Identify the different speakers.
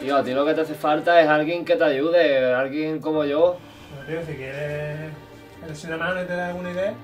Speaker 1: Tío, a ti lo que te hace falta es alguien que te ayude, alguien como yo.
Speaker 2: Bueno, tío, si quieres... ¿Eres una mano y te da alguna idea?